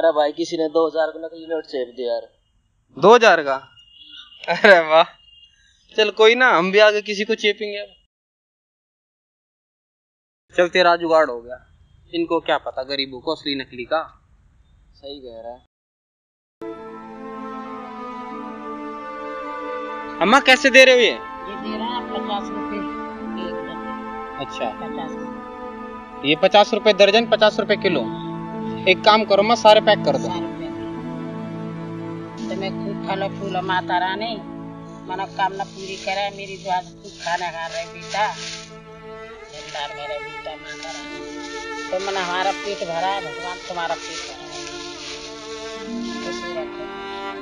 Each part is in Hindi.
अरे भाई किसी ने दो हज़ार का नकली नोट चेप दिया यार। दो हज़ार का? अरे वाह। चल कोई ना हम भी आगे किसी को चेपेंगे अब चल तेरा जुगाड़ हो गया। इनको क्या पता गरीबों को असली नकली का। सही कह रहा है। अम्मा कैसे दे रहे हो ये? ये दे रहा है पचास रुपए। अच्छा। पचास। ये पचास रुपए दर्जन पचास रुपए किलो। एक काम करो मैं सारे पैक कर दो। माता रानी। मनोकामना पूरी करे मेरी दुआ से खूब खाना खा रहे बेटा। दिलदार मेरे बेटा माता रानी। तो मैंने हमारा पेट भरा है भगवान तुम्हारा पेट भरा। है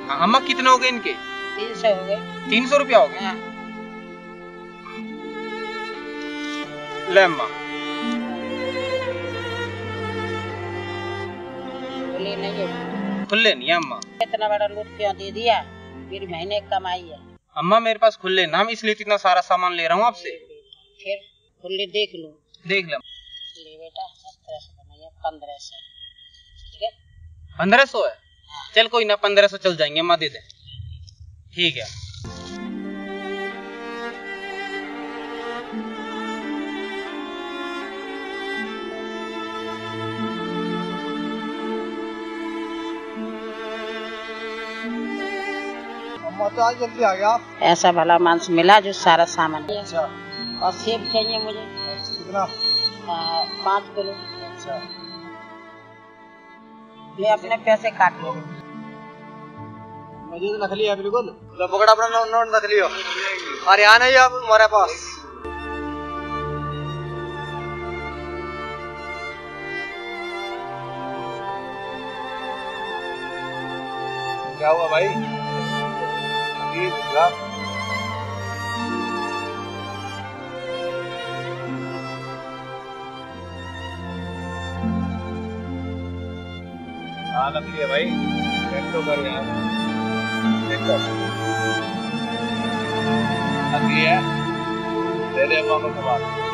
हाँ, अम्मा कितने हो गए इनके? तीन सौ हो गए। तीन सौ रुपया हो गया हाँ, ले अम्मा। बोली नहीं है। खुले नहीं है अम्मा। इतना बड़ा लूट क्यों दे दिया? मेरी महीने कमाई है। अम्मा मेरे पास खुले ना इसलिए इतना सारा सामान ले रहा हूँ आपसे। फिर खुले देख लो। देख लो। ले बेटा सत्रह सौ बनाइए पंद्रह सौ। ठीक है? पंद्रह सौ है। चल कोई ना पंद्रह सौ चल जाएँगे अम्मा दे दे। ठीक है। तो आज जल्दी आ गया। ऐसा भला मांस मिला जो सारा सामान। और सेब चाहिए मुझे? कितना? पाँच किलो। अच्छा। मैं अपने पैसे काट लूँ। मुझे तो नकली है बिल्कुल। तो पकड़ अपना नोट नकली हो। अरे यहाँ नहीं आप हमारे पास। क्या हुआ भाई? झूला हाँ है भाई। चेक कर यार चेक कर दे दे पापा को बात